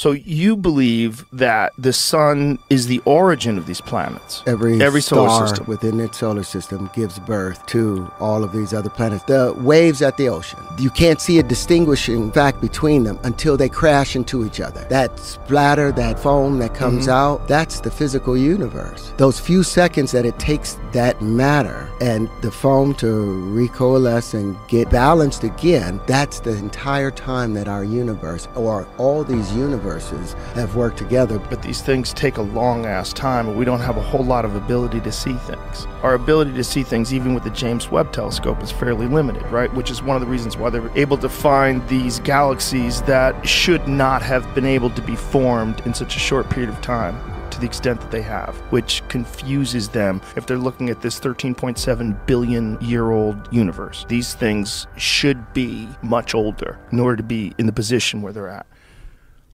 So you believe that the sun is the origin of these planets? Every, Every solar star system. within its solar system gives birth to all of these other planets. The waves at the ocean, you can't see a distinguishing fact between them until they crash into each other. That splatter, that foam that comes Mm-hmm. out, that's the physical universe. Those few seconds that it takes that matter and the foam to recoalesce and get balanced again, that's the entire time that our universe or all these universes have worked together. But these things take a long ass time, and we don't have a whole lot of ability to see things. Our ability to see things, even with the James Webb telescope, is fairly limited, right? Which is one of the reasons why they're able to find these galaxies that should not have been able to be formed in such a short period of time. The extent that they have, which confuses them if they're looking at this 13.7 billion year old universe. These things should be much older in order to be in the position where they're at.